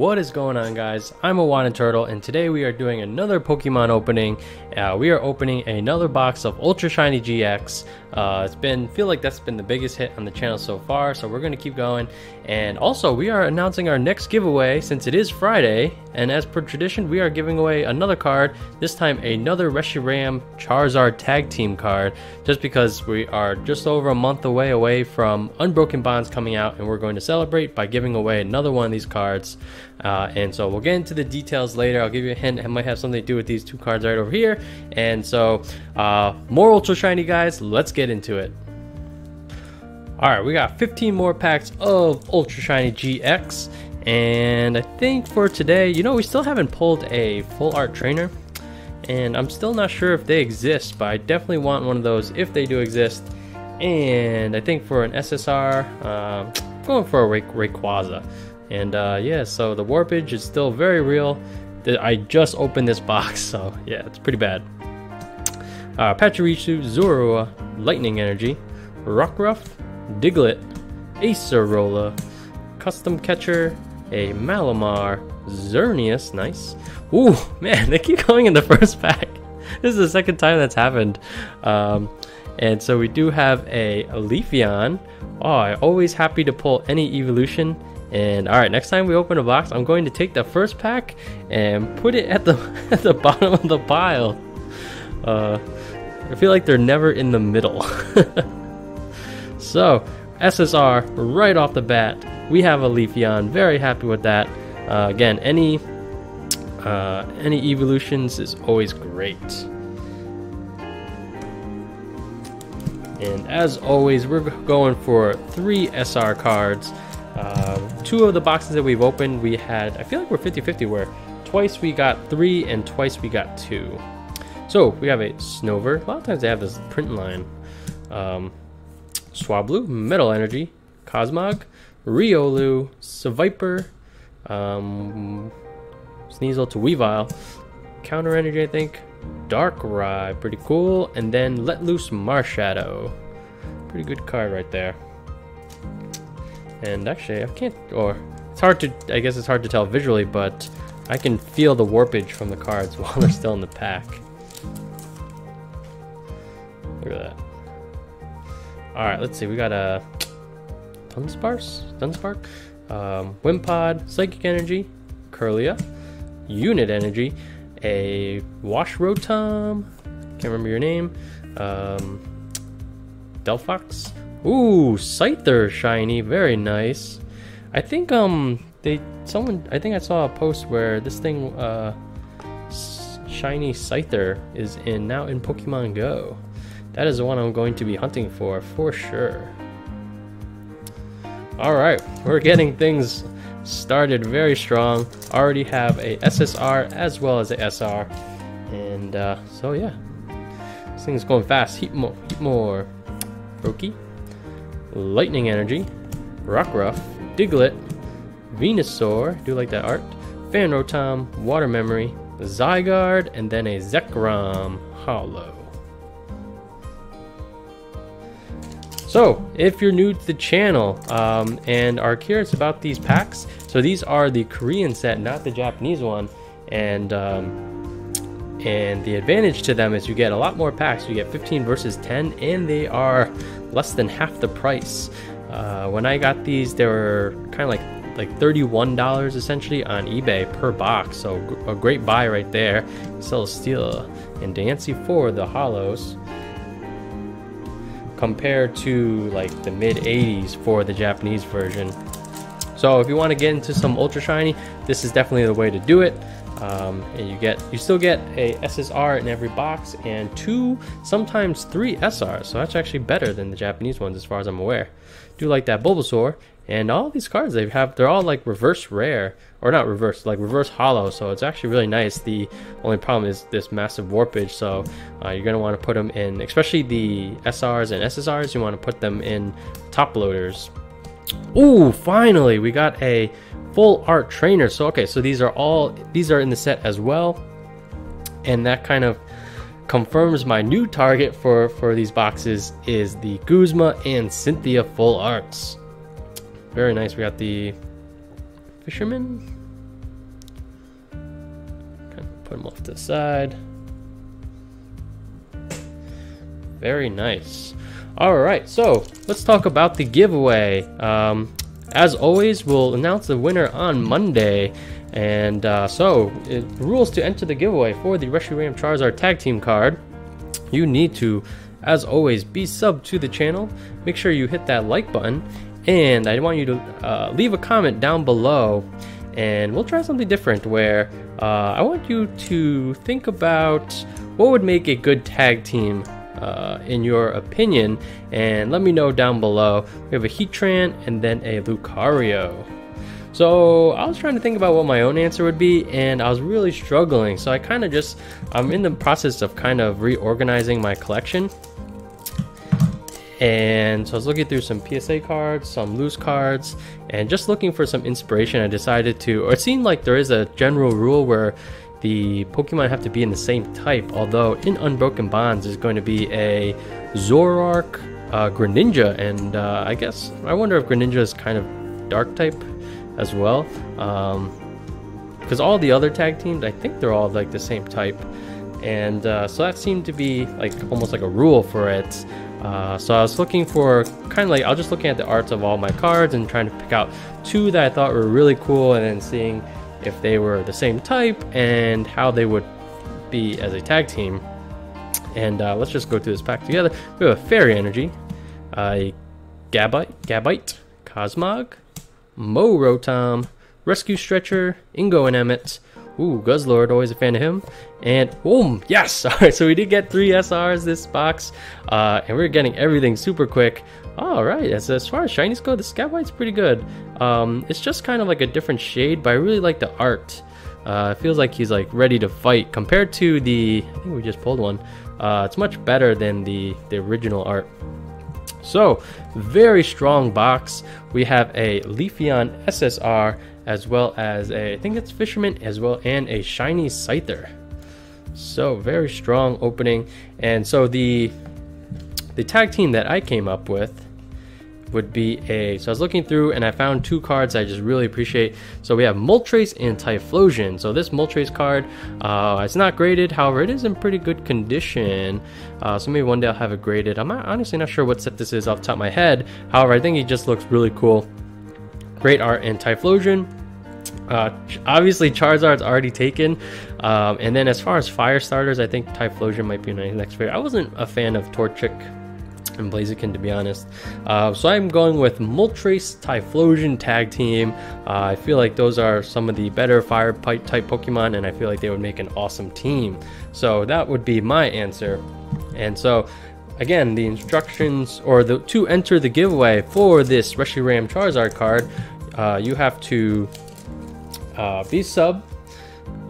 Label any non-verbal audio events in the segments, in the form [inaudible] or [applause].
what is going on guys? I'm iWAHnnaTurtle and today we are doing another Pokemon opening. Uh, we are opening another box of Ultra Shiny GX. Uh, it's been, feel like that's been the biggest hit on the channel so far, so we're going to keep going. And also, we are announcing our next giveaway since it is Friday, and as per tradition, we are giving away another card, this time another Reshiram Charizard Tag Team card, just because we are just over a month away away from Unbroken Bonds coming out, and we're going to celebrate by giving away another one of these cards. Uh, and so we'll get into the details later. I'll give you a hint. It might have something to do with these two cards right over here. And so, uh, more Ultra Shiny guys. Let's get into it. Alright, we got 15 more packs of Ultra Shiny GX. And I think for today, you know, we still haven't pulled a full art trainer. And I'm still not sure if they exist, but I definitely want one of those if they do exist. And I think for an SSR, uh, I'm going for a Ray Rayquaza. And uh, yeah, so the warpage is still very real. I just opened this box, [laughs] so yeah, it's pretty bad. Uh, Pachirisu, Zorua, Lightning Energy, Rockruff, Diglett, Acerola, Custom Catcher, a Malamar, Xerneas, nice. Ooh, [laughs] man, they keep going in the [laughs] first pack. This is the second time that's happened. Um, and so we do have a Leafeon. Oh, I'm always happy to pull any evolution. And all right, next time we open a box, I'm going to take the first pack and put it at the [laughs] at the bottom of the pile. Uh, I feel like they're never in the middle. [laughs] so SSR right off the bat, we have a Leafeon. Very happy with that. Uh, again, any uh, any evolutions is always great. And as always, we're going for three SR cards. Uh, two of the boxes that we've opened, we had, I feel like we're 50-50 where twice we got three and twice we got two. So we have a Snover. A lot of times they have this print line. Um, Swablu, Metal Energy, Cosmog, Riolu, Seviper, um, Sneasel to Weavile, Counter Energy, I think, Darkrai, pretty cool, and then Let Loose Marshadow. Pretty good card right there. And actually, I can't, or it's hard to, I guess it's hard to tell visually, but I can feel the warpage from the cards [laughs] while they're still in the pack. Look at that. Alright, let's see, we got a Dunsparce? Dunspark? Um, Wimpod, Psychic Energy, Kirlia, Unit Energy, a Wash Rotom, can't remember your name, um, Delphox, Ooh, Scyther shiny, very nice. I think um they someone I think I saw a post where this thing uh shiny Scyther is in now in Pokemon Go. That is the one I'm going to be hunting for for sure. All right, we're getting things started very strong. Already have a SSR as well as a SR, and uh, so yeah, this thing's going fast. Heat more, heat more. Brokey. Lightning Energy, Rockruff, Diglett, Venusaur, do like that art, Fan Rotom, Water Memory, Zygarde, and then a Zekrom Holo. So, if you're new to the channel um, and are curious about these packs, so these are the Korean set, not the Japanese one, and um, and the advantage to them is you get a lot more packs. You get 15 versus 10, and they are less than half the price. Uh, when I got these, they were kind of like like $31 essentially on eBay per box. So a great buy right there. Celesteela and Dancy for the holos compared to like the mid 80s for the Japanese version. So if you want to get into some ultra shiny, this is definitely the way to do it. Um, and you get you still get a SSR in every box and two sometimes three SRs so that's actually better than the Japanese ones as far as I'm aware. Do like that Bulbasaur and all these cards they have they're all like reverse rare or not reverse like reverse holo. So it's actually really nice. The only problem is this massive warpage. So uh, you're going to want to put them in especially the SRs and SSRs you want to put them in top loaders Ooh, finally we got a full art trainer. So okay, so these are all these are in the set as well, and that kind of confirms my new target for for these boxes is the Guzma and Cynthia full arts. Very nice. We got the fisherman. Put them off to the side. Very nice. All right, so let's talk about the giveaway. Um, as always, we'll announce the winner on Monday. And uh, so, it, rules to enter the giveaway for the Reshiram Charizard Tag Team card. You need to, as always, be sub to the channel. Make sure you hit that like button. And I want you to uh, leave a comment down below. And we'll try something different where uh, I want you to think about what would make a good tag team uh, in your opinion and let me know down below. We have a Heatran and then a Lucario. So I was trying to think about what my own answer would be, and I was really struggling. So I kind of just, I'm in the process of kind of reorganizing my collection. And so I was looking through some PSA cards, some loose cards, and just looking for some inspiration. I decided to, or it seemed like there is a general rule where the Pokemon have to be in the same type, although in Unbroken Bonds is going to be a Zoroark, uh, Greninja, and uh, I guess, I wonder if Greninja is kind of dark type as well. Because um, all the other tag teams, I think they're all like the same type. And uh, so that seemed to be like almost like a rule for it. Uh, so I was looking for kind of like, I was just looking at the arts of all my cards and trying to pick out two that I thought were really cool and then seeing if they were the same type and how they would be as a tag team. And uh, let's just go through this pack together. We have a Fairy Energy, a Gabite, Gabite, Cosmog, Mow Rotom, Rescue Stretcher, Ingo and Emmett. Ooh, Guzzlord, always a fan of him. And boom, yes! [laughs] Alright, so we did get three SRs this box, uh, and we're getting everything super quick. Alright, as, as far as shinies go, the Gabite's pretty good. Um, it's just kind of like a different shade, but I really like the art. Uh, it feels like he's like ready to fight compared to the, I think we just pulled one. Uh, it's much better than the, the original art. So, very strong box. We have a Leafeon SSR as well as a, I think it's Fisherman as well, and a Shiny Scyther. So, very strong opening. And so the the tag team that I came up with would be a. So I was looking through and I found two cards I just really appreciate. So we have Moltres and Typhlosion. So this Moltres card, uh, it's not graded, however, it is in pretty good condition. Uh, so maybe one day I'll have it graded. I'm not, honestly not sure what set this is off the top of my head. However, I think he just looks really cool. Great art and Typhlosion. Uh, obviously, Charizard's already taken. Um, and then as far as fire starters, I think Typhlosion might be my next favorite. I wasn't a fan of Torchic and Blaziken, to be honest. Uh, so I'm going with Moltres Typhlosion Tag Team. Uh, I feel like those are some of the better fire type Pokemon, and I feel like they would make an awesome team. So that would be my answer. And so again, the instructions or the to enter the giveaway for this Reshiram Charizard card, uh, you have to uh, be sub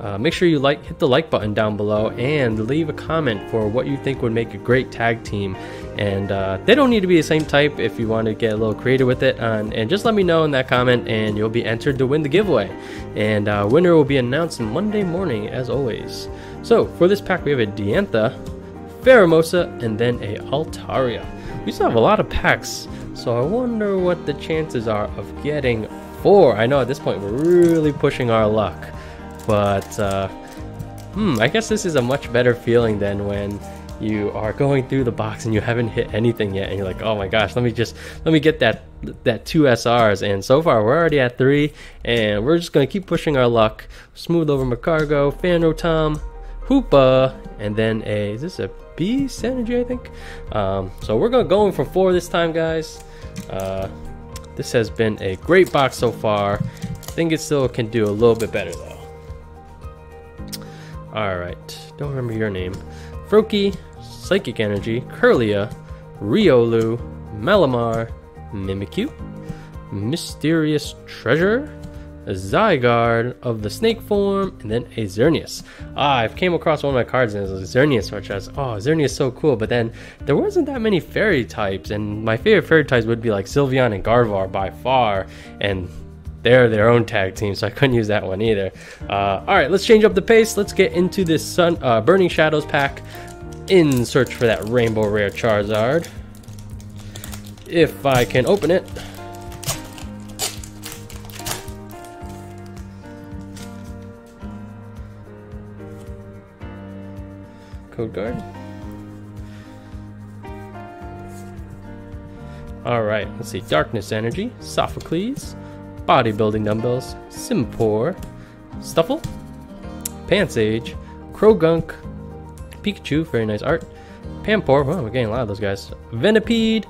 uh, make sure you like hit the like button down below and leave a comment for what you think would make a great tag team. And uh, they don't need to be the same type if you want to get a little creative with it. And, and just let me know in that comment, and you'll be entered to win the giveaway. And uh, winner will be announced Monday morning, as always. So for this pack, we have a Diantha, Pheromosa, and then a Altaria. We still have a lot of packs, so I wonder what the chances are of getting four. I know at this point we're really pushing our luck. But, uh, hmm, I guess this is a much better feeling than when you are going through the box and you haven't hit anything yet and you're like oh my gosh let me just let me get that that two srs and so far we're already at three and we're just gonna keep pushing our luck. Smooth over Magcargo, Fanrotom, Hoopa, and then a is this a Beast Energy I think? Um, so we're gonna go in for four this time guys. Uh, this has been a great box so far. I think it still can do a little bit better though Alright, don't remember your name. Froakie, Psychic Energy, Kirlia, Riolu, Malamar, Mimikyu, Mysterious Treasure, a Zygarde of the snake form, and then a Xerneas. Ah, I've came across one of my cards and it was a Xerneas, which I was, oh, Xerneas is so cool, but then there wasn't that many fairy types, and my favorite fairy types would be like Sylveon and Gardevoir by far, and they're their own tag team, so I couldn't use that one either. Uh, all right, let's change up the pace. Let's get into this Sun uh, Burning Shadows pack in search for that Rainbow Rare Charizard. If I can open it. code guard. Alright, let's see. Darkness Energy, Sophocles, Bodybuilding Dumbbells, Simpor, Stufful, Pansage, Croagunk, Pikachu, very nice art, Pampor, wow, we're getting a lot of those guys, Venipede,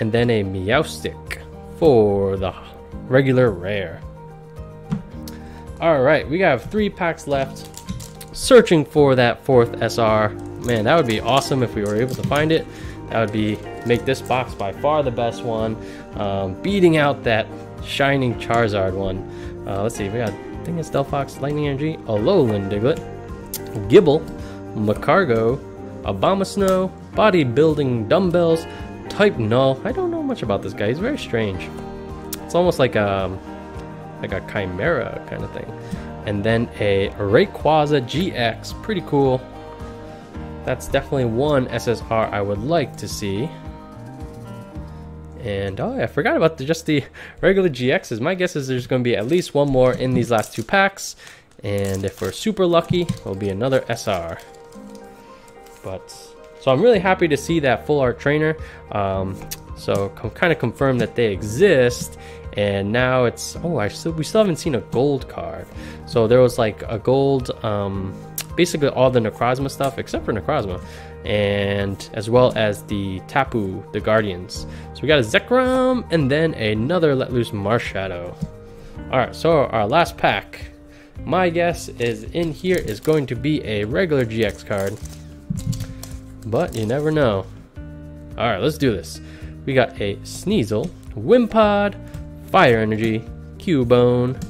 and then a Meowstic for the regular rare. Alright, we have three packs left. Searching for that fourth SR. Man, that would be awesome if we were able to find it. That would be make this box by far the best one. Um, beating out that Shining Charizard one. Uh, let's see, we got, I think it's Delphox, Lightning Energy, Alolan Diglett, Gible, Magcargo, Abomasnow, Bodybuilding Dumbbells, Type Null. I don't know much about this guy. He's very strange. It's almost like a, um, like a Chimera kind of thing. And then a Rayquaza GX. Pretty cool. That's definitely one SSR I would like to see. And oh, I forgot about the, just the regular GXs. My guess is there's going to be at least one more in these last two packs. And if we're super lucky, it'll be another SR. But so I'm really happy to see that full art trainer. Um, so kind of confirm that they exist. And now it's oh, I still we still haven't seen a gold card. So there was like a gold, um, basically all the Necrozma stuff except for Necrozma, and as well as the Tapu, the Guardians. So we got a Zekrom and then another Let Loose Marshadow. All right, so our last pack. My guess is in here is going to be a regular GX card but you never know. All right, let's do this. We got a Sneasel, Wimpod, Fire Energy, Cubone,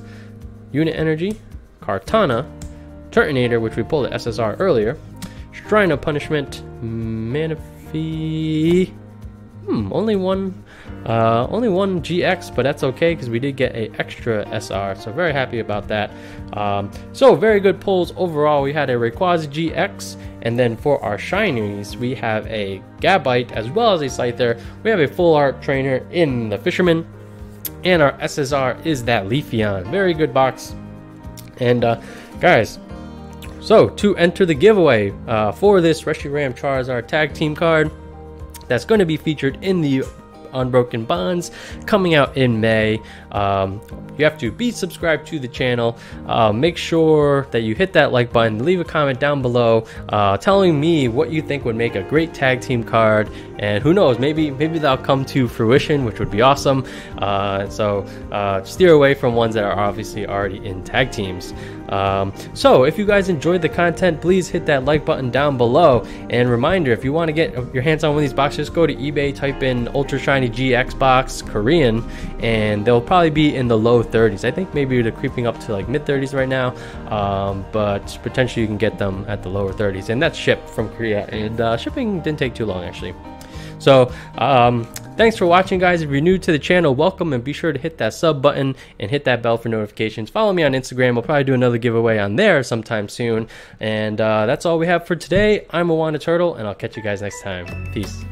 Unit Energy, Kartana, Turtonator, which we pulled at SSR earlier, Shrine of Punishment, Manaphy. Hmm, only one, uh, only one GX, but that's okay because we did get a extra SR, so very happy about that. Um, so very good pulls overall. We had a Rayquaza GX, and then for our shinies, we have a Gabite as well as a Scyther. We have a full art trainer in the Fisherman, and our SSR is that Leafeon. Very good box. And uh, guys, so to enter the giveaway uh, for this Reshiram Charizard tag team card, that's going to be featured in the Unbroken Bonds coming out in May. Um, you have to be subscribed to the channel. Uh, make sure that you hit that like button. Leave a comment down below uh, telling me what you think would make a great tag team card. And who knows, maybe maybe that'll come to fruition, which would be awesome. Uh, so uh, steer away from ones that are obviously already in tag teams. Um, so if you guys enjoyed the content, please hit that like button down below. And reminder, if you want to get your hands on one of these boxes, go to eBay, type in Ultra Shiny GX box Korean, and they'll probably be in the low 30s. I think maybe they're creeping up to like mid 30s right now, um, but potentially you can get them at the lower 30s. And that's shipped from Korea, and uh, shipping didn't take too long actually. So, um, thanks for watching, guys. If you're new to the channel, welcome and be sure to hit that sub button and hit that bell for notifications. Follow me on Instagram. We'll probably do another giveaway on there sometime soon. And uh, that's all we have for today. I'm iWAHnnaTurtle, and I'll catch you guys next time. Peace.